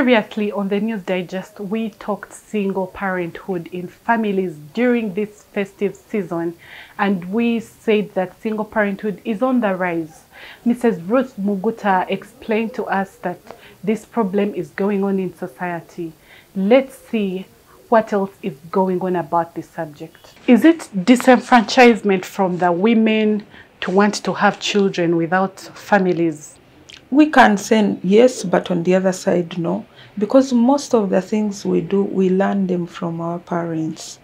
Previously on the News Digest, we talked single parenthood in families during this festive season, and we said that single parenthood is on the rise. Mrs. Ruth Muguta explained to us that this problem is going on in society. Let's see what else is going on about this subject. Is it disenfranchisement from the women to want to have children without families? We can say yes, but on the other side, no. Because most of the things we do, we learn them from our parents.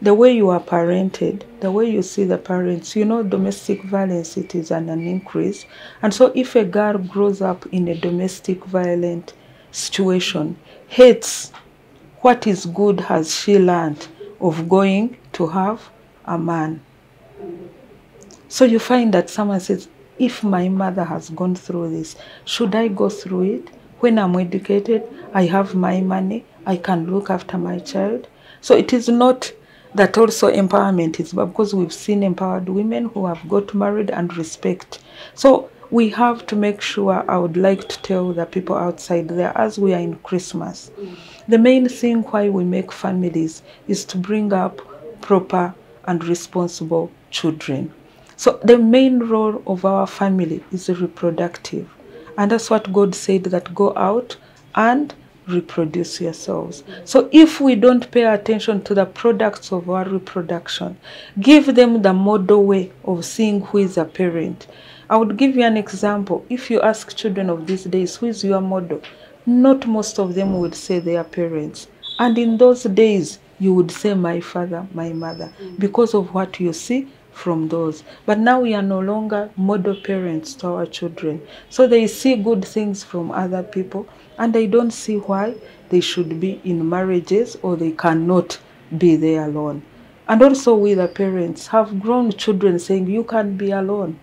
The way you are parented, the way you see the parents, you know, domestic violence, it is an, an increase. And so if a girl grows up in a domestic violent situation, hates what is good has she learned of going to have a man. So you find that someone says, if my mother has gone through this, should I go through it? When I'm educated, I have my money, I can look after my child. So it is not that also empowerment is but because we've seen empowered women who have got married and respect. So we have to make sure, I would like to tell the people outside there, as we are in Christmas, the main thing why we make families is to bring up proper and responsible children. So the main role of our family is reproductive. And that's what God said that go out and reproduce yourselves. So if we don't pay attention to the products of our reproduction, give them the model way of seeing who is a parent. I would give you an example. If you ask children of these days, who is your model? Not most of them would say their parents. And in those days, you would say my father, my mother, mm. because of what you see from those. But now we are no longer model parents to our children. So they see good things from other people and they don't see why they should be in marriages or they cannot be there alone. And also we the parents have grown children saying you can't be alone.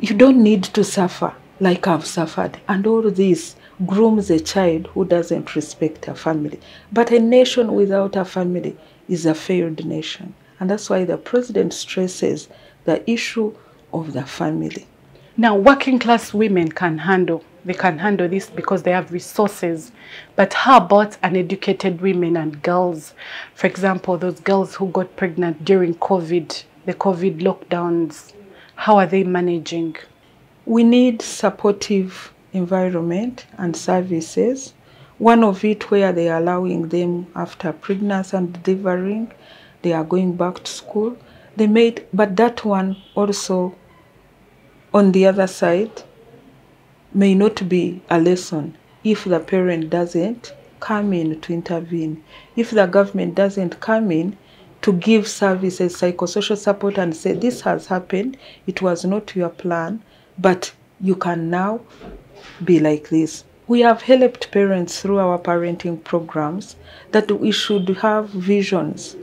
You don't need to suffer like I've suffered. And all this grooms a child who doesn't respect a family. But a nation without a family is a failed nation. And that's why the president stresses the issue of the family. Now, working class women can handle they can handle this because they have resources. But how about uneducated women and girls? For example, those girls who got pregnant during COVID, the COVID lockdowns, how are they managing? We need supportive environment and services. One of it where they are allowing them after pregnancy and delivering, they are going back to school. They made, but that one also on the other side may not be a lesson if the parent doesn't come in to intervene. If the government doesn't come in to give services, psychosocial support and say, this has happened, it was not your plan, but you can now be like this. We have helped parents through our parenting programs that we should have visions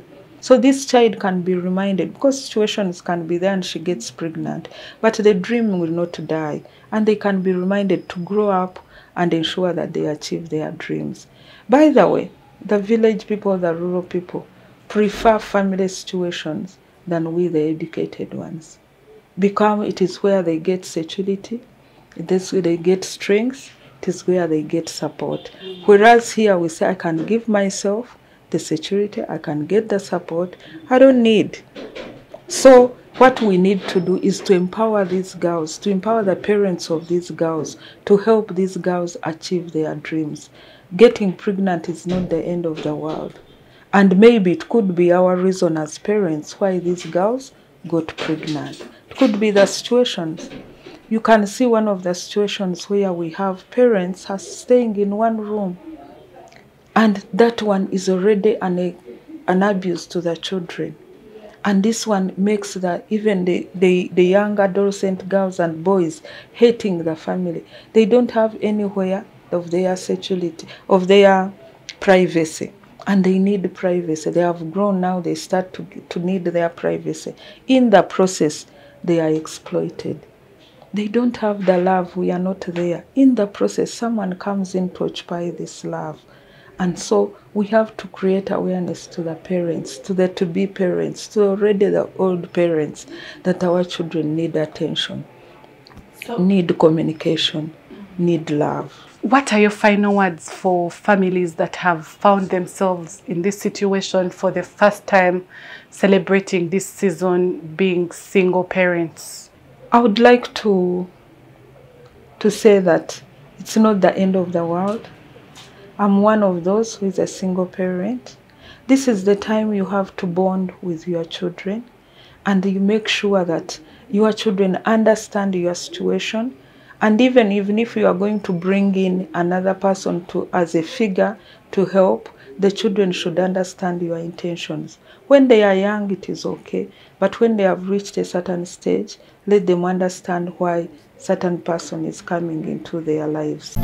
so this child can be reminded because situations can be there and she gets pregnant, but the dream will not die. And they can be reminded to grow up and ensure that they achieve their dreams. By the way, the village people, the rural people, prefer family situations than we, the educated ones. Because it is where they get security, it is where they get strength, it is where they get support. Whereas here we say, I can give myself, the security, I can get the support. I don't need. So what we need to do is to empower these girls, to empower the parents of these girls, to help these girls achieve their dreams. Getting pregnant is not the end of the world. And maybe it could be our reason as parents why these girls got pregnant. It could be the situations. You can see one of the situations where we have parents are staying in one room and that one is already an, an abuse to the children. And this one makes the even the, the, the young adolescent girls and boys hating the family. They don't have anywhere of their sexuality of their privacy. And they need privacy. They have grown now they start to, to need their privacy. In the process they are exploited. They don't have the love. We are not there. In the process someone comes in to occupy this love and so we have to create awareness to the parents, to the to be parents, to already the old parents, that our children need attention, So- need communication, need love. what are your final words for families that have found themselves in this situation for the first time celebrating this season being single parents? I would like to to say that it's not the end of the world. I'm one of those who is a single parent. This is the time you have to bond with your children and you make sure that your children understand your situation. And even even if you are going to bring in another person to as a figure to help the children should understand your intentions. When they are young it is okay. But when they have reached a certain stage let them understand why certain person is coming into their lives